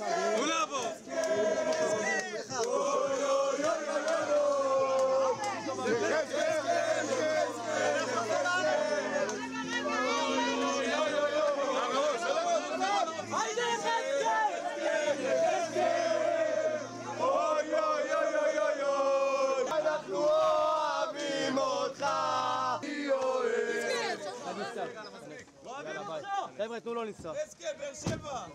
אוקיי, אוקיי, אוקיי, חבר'ה, תנו לו לנסוע. הסכם, באר שבע.